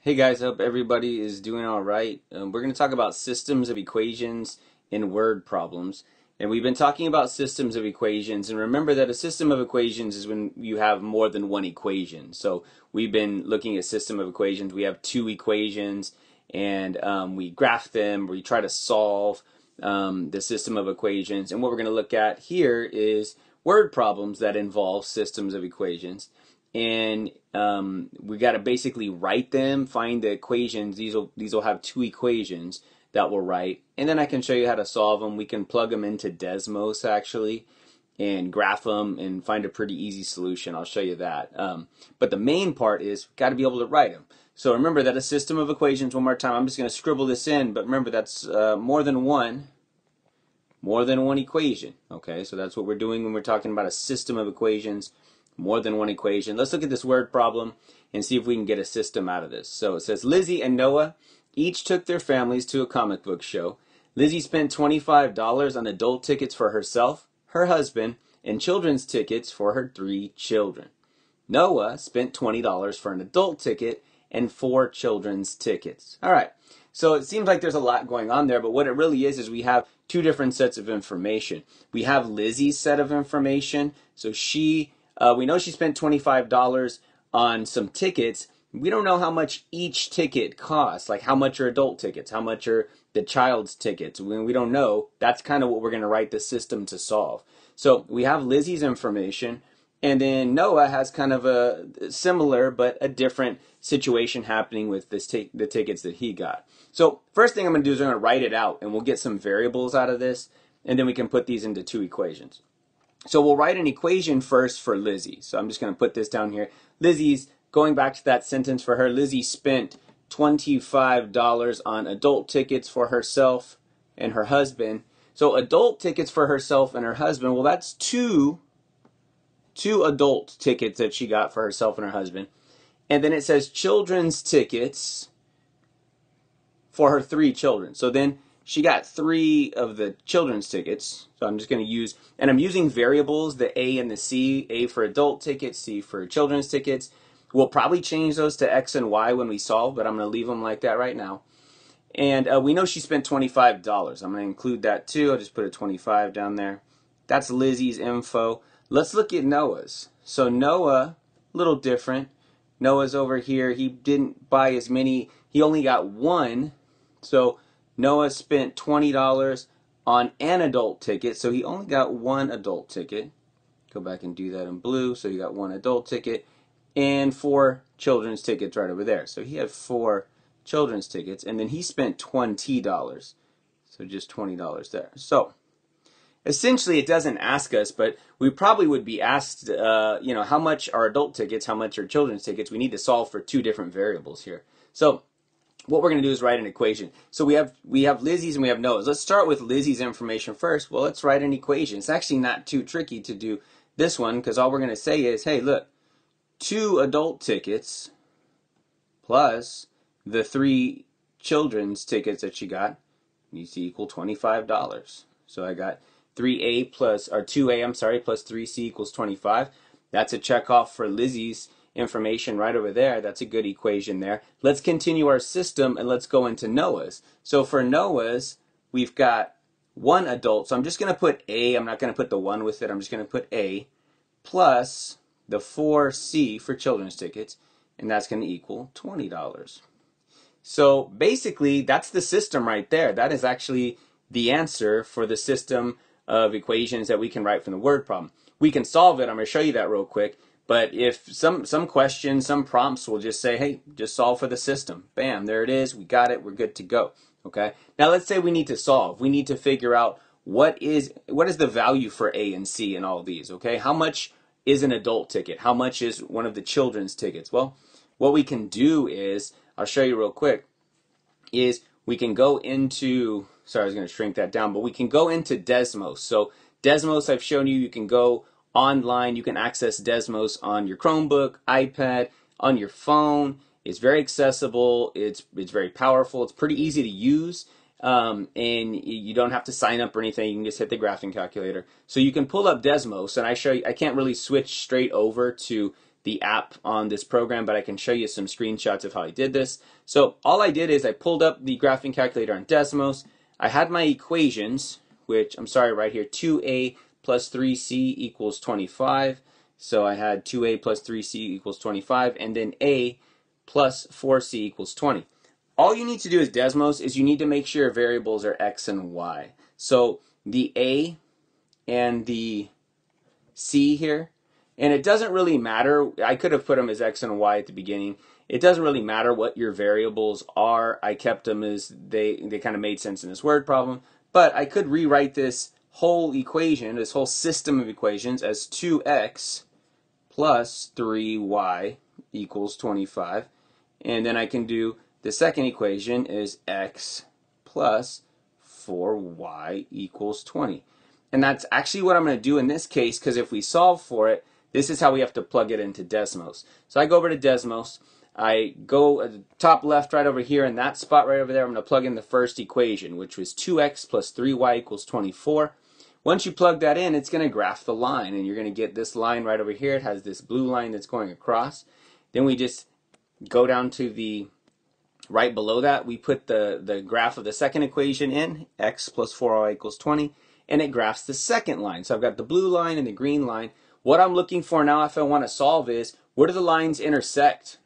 Hey guys, hope everybody is doing all right. Um, we're going to talk about systems of equations in word problems. And we've been talking about systems of equations. And remember that a system of equations is when you have more than one equation. So we've been looking at system of equations. We have two equations and um, we graph them. We try to solve um, the system of equations. And what we're going to look at here is word problems that involve systems of equations and um, we got to basically write them, find the equations. These will these will have two equations that we'll write, and then I can show you how to solve them. We can plug them into Desmos actually, and graph them and find a pretty easy solution. I'll show you that. Um, but the main part is got to be able to write them. So remember that a system of equations. One more time. I'm just going to scribble this in, but remember that's uh, more than one. More than one equation. Okay, so that's what we're doing when we're talking about a system of equations more than one equation. Let's look at this word problem and see if we can get a system out of this. So it says Lizzie and Noah each took their families to a comic book show. Lizzie spent $25 on adult tickets for herself, her husband, and children's tickets for her three children. Noah spent $20 for an adult ticket and four children's tickets. All right. So it seems like there's a lot going on there, but what it really is is we have two different sets of information. We have Lizzie's set of information. So she uh, we know she spent $25 on some tickets. We don't know how much each ticket costs, like how much are adult tickets, how much are the child's tickets. We, we don't know. That's kind of what we're going to write the system to solve. So we have Lizzie's information, and then Noah has kind of a similar but a different situation happening with this the tickets that he got. So first thing I'm going to do is I'm going to write it out, and we'll get some variables out of this, and then we can put these into two equations. So we'll write an equation first for Lizzie. So I'm just going to put this down here. Lizzie's, going back to that sentence for her, Lizzie spent $25 on adult tickets for herself and her husband. So adult tickets for herself and her husband, well that's two two adult tickets that she got for herself and her husband. And then it says children's tickets for her three children. So then she got three of the children's tickets. So I'm just going to use, and I'm using variables, the A and the C, A for adult tickets, C for children's tickets. We'll probably change those to X and Y when we solve, but I'm going to leave them like that right now. And uh, we know she spent $25. I'm going to include that too. I'll just put a 25 down there. That's Lizzie's info. Let's look at Noah's. So Noah, a little different. Noah's over here. He didn't buy as many. He only got one. So Noah spent $20 on an adult ticket, so he only got one adult ticket. Go back and do that in blue, so you got one adult ticket and four children's tickets right over there. So he had four children's tickets, and then he spent $20. So just $20 there. So essentially, it doesn't ask us, but we probably would be asked, uh, you know, how much are adult tickets, how much are children's tickets. We need to solve for two different variables here. So what we're going to do is write an equation. So we have we have Lizzie's and we have Noah's. Let's start with Lizzie's information first. Well, let's write an equation. It's actually not too tricky to do this one because all we're going to say is, hey, look, two adult tickets plus the three children's tickets that she got needs to equal $25. So I got 3A plus, or 2A, I'm sorry, plus 3C equals 25. That's a check off for Lizzie's information right over there. That's a good equation there. Let's continue our system and let's go into Noah's. So for Noah's, we've got one adult. So I'm just going to put A. I'm not going to put the 1 with it. I'm just going to put A plus the 4C for children's tickets. And that's going to equal $20. So basically, that's the system right there. That is actually the answer for the system of equations that we can write from the word problem. We can solve it. I'm going to show you that real quick. But if some some questions, some prompts will just say, "Hey, just solve for the system." Bam, there it is. We got it. We're good to go. Okay. Now let's say we need to solve. We need to figure out what is what is the value for A and C in all these. Okay. How much is an adult ticket? How much is one of the children's tickets? Well, what we can do is I'll show you real quick. Is we can go into sorry, I was going to shrink that down, but we can go into Desmos. So Desmos, I've shown you, you can go online. You can access Desmos on your Chromebook, iPad, on your phone. It's very accessible. It's it's very powerful. It's pretty easy to use, um, and you don't have to sign up or anything. You can just hit the graphing calculator. So you can pull up Desmos, and I show you. I can't really switch straight over to the app on this program, but I can show you some screenshots of how I did this. So all I did is I pulled up the graphing calculator on Desmos. I had my equations, which I'm sorry, right here, 2a plus 3c equals 25. So I had 2a plus 3c equals 25, and then a plus 4c equals 20. All you need to do is Desmos is you need to make sure your variables are x and y. So the a and the c here, and it doesn't really matter. I could have put them as x and y at the beginning. It doesn't really matter what your variables are. I kept them as they, they kind of made sense in this word problem. But I could rewrite this whole equation, this whole system of equations as 2x plus 3y equals 25. And then I can do the second equation is x plus 4y equals 20. And that's actually what I'm going to do in this case because if we solve for it, this is how we have to plug it into Desmos. So I go over to Desmos. I go at the top left right over here in that spot right over there. I'm going to plug in the first equation, which was 2x plus 3y equals 24. Once you plug that in, it's going to graph the line, and you're going to get this line right over here. It has this blue line that's going across. Then we just go down to the right below that. We put the, the graph of the second equation in, x plus 4y equals 20, and it graphs the second line. So I've got the blue line and the green line. What I'm looking for now if I want to solve is, where do the lines intersect?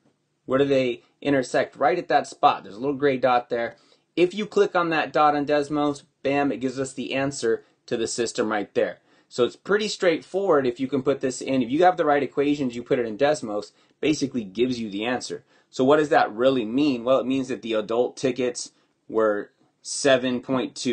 Where do they intersect? Right at that spot. There's a little gray dot there. If you click on that dot on Desmos, bam, it gives us the answer to the system right there. So it's pretty straightforward if you can put this in. If you have the right equations, you put it in Desmos, basically gives you the answer. So what does that really mean? Well, it means that the adult tickets were 7.2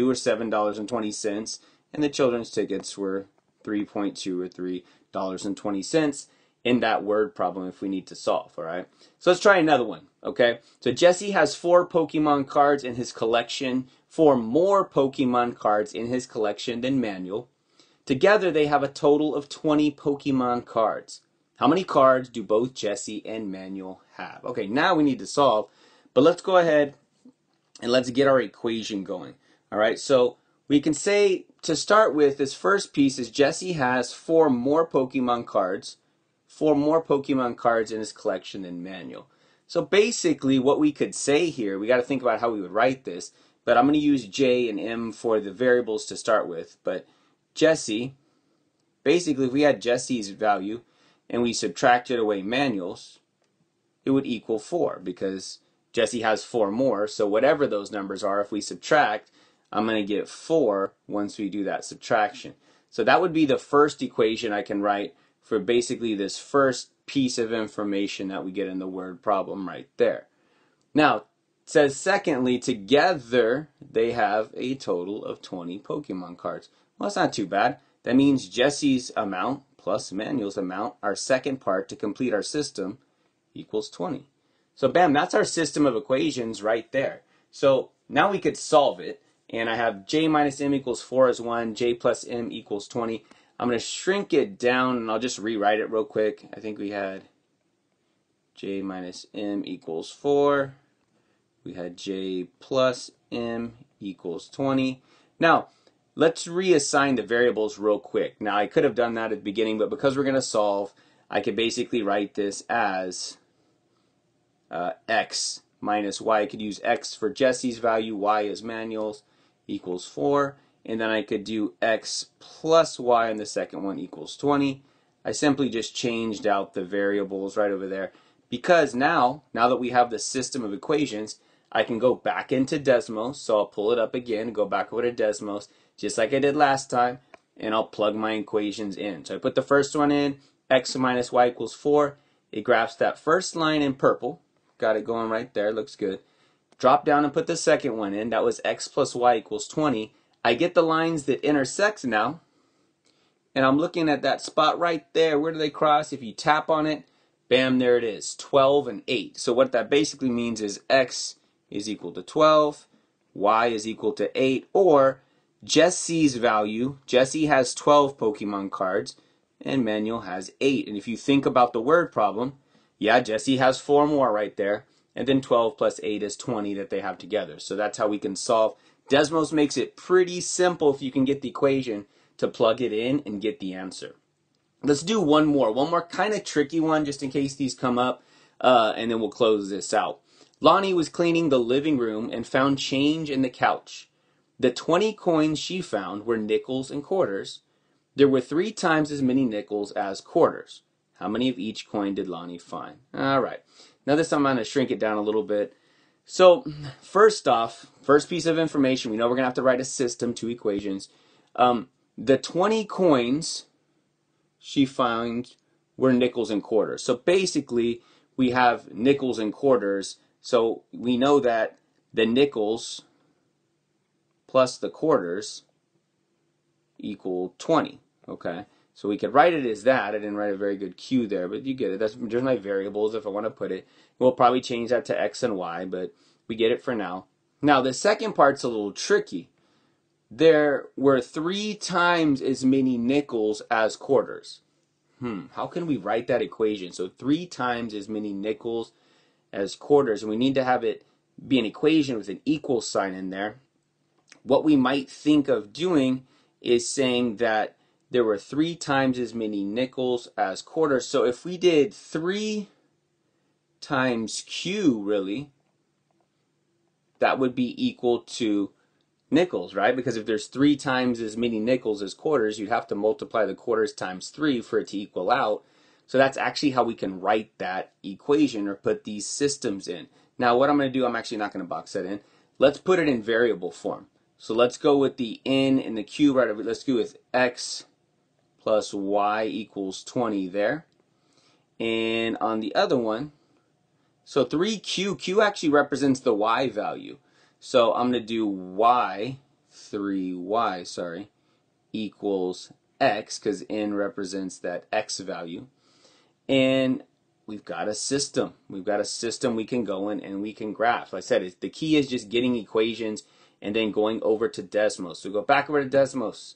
or $7.20 and the children's tickets were 3.2 or $3.20 in that word problem if we need to solve, all right? So let's try another one, okay? So Jesse has four Pokemon cards in his collection four more Pokemon cards in his collection than Manuel. Together, they have a total of 20 Pokemon cards. How many cards do both Jesse and Manuel have? Okay, now we need to solve, but let's go ahead and let's get our equation going. All right, so we can say to start with, this first piece is Jesse has four more Pokemon cards, four more Pokemon cards in his collection than Manuel. So basically, what we could say here, we got to think about how we would write this but I'm going to use J and M for the variables to start with. But Jesse, basically if we had Jesse's value and we subtracted away Manuel's, it would equal 4 because Jesse has 4 more. So whatever those numbers are, if we subtract, I'm going to get 4 once we do that subtraction. So that would be the first equation I can write for basically this first piece of information that we get in the word problem right there. Now, says secondly, together they have a total of 20 Pokemon cards. Well, that's not too bad. That means Jesse's amount plus Manuel's amount, our second part to complete our system, equals 20. So bam, that's our system of equations right there. So now we could solve it. And I have j minus m equals 4 is 1, j plus m equals 20. I'm going to shrink it down and I'll just rewrite it real quick. I think we had j minus m equals 4 we had j plus m equals 20. Now, let's reassign the variables real quick. Now, I could have done that at the beginning, but because we're going to solve, I could basically write this as uh, x minus y. I could use x for Jesse's value, y is Manuel's, equals 4. And then I could do x plus y, and the second one equals 20. I simply just changed out the variables right over there. Because now, now that we have the system of equations, I can go back into Desmos, so I'll pull it up again, go back over to Desmos, just like I did last time, and I'll plug my equations in. So I put the first one in, x minus y equals 4. It graphs that first line in purple. Got it going right there, looks good. Drop down and put the second one in, that was x plus y equals 20. I get the lines that intersect now, and I'm looking at that spot right there. Where do they cross? If you tap on it, bam, there it is, 12 and 8. So what that basically means is x is equal to 12, y is equal to 8, or Jesse's value, Jesse has 12 Pokemon cards, and Manuel has 8. And if you think about the word problem, yeah, Jesse has 4 more right there, and then 12 plus 8 is 20 that they have together. So that's how we can solve. Desmos makes it pretty simple if you can get the equation to plug it in and get the answer. Let's do one more, one more kind of tricky one just in case these come up, uh, and then we'll close this out. Lonnie was cleaning the living room and found change in the couch. The 20 coins she found were nickels and quarters. There were three times as many nickels as quarters. How many of each coin did Lonnie find? All right. Now this time I'm going to shrink it down a little bit. So first off, first piece of information, we know we're going to have to write a system two equations. Um, the 20 coins she found were nickels and quarters. So basically, we have nickels and quarters. So we know that the nickels plus the quarters equal 20. Okay. So we could write it as that. I didn't write a very good Q there, but you get it. That's just my variables if I want to put it. We'll probably change that to X and Y, but we get it for now. Now the second part's a little tricky. There were three times as many nickels as quarters. Hmm, how can we write that equation? So three times as many nickels as quarters, and we need to have it be an equation with an equal sign in there. What we might think of doing is saying that there were three times as many nickels as quarters. So if we did three times Q, really, that would be equal to nickels, right? Because if there's three times as many nickels as quarters, you'd have to multiply the quarters times three for it to equal out. So that's actually how we can write that equation or put these systems in. Now what I'm going to do, I'm actually not going to box that in. Let's put it in variable form. So let's go with the n and the q right over. Let's go with x plus y equals 20 there. And on the other one, so 3q, q actually represents the y value. So I'm going to do y, 3y, sorry, equals x, because n represents that x value. And we've got a system. We've got a system we can go in and we can graph. Like I said, the key is just getting equations and then going over to Desmos. So go back over to Desmos.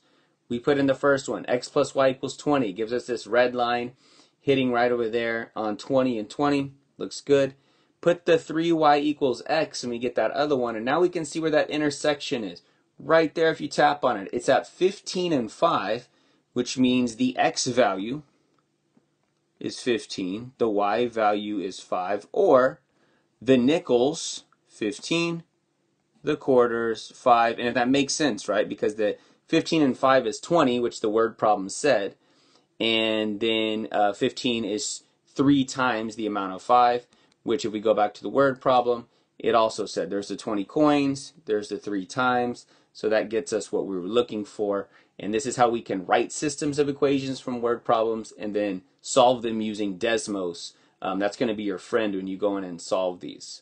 We put in the first one, x plus y equals 20. Gives us this red line hitting right over there on 20 and 20. Looks good. Put the 3y equals x and we get that other one. And now we can see where that intersection is. Right there if you tap on it. It's at 15 and 5, which means the x value is 15. The y value is 5. Or the nickels, 15. The quarters, 5. And if that makes sense, right? Because the 15 and 5 is 20, which the word problem said. And then uh, 15 is 3 times the amount of 5, which if we go back to the word problem, it also said there's the 20 coins, there's the 3 times. So that gets us what we were looking for. And this is how we can write systems of equations from word problems and then solve them using Desmos. Um, that's going to be your friend when you go in and solve these.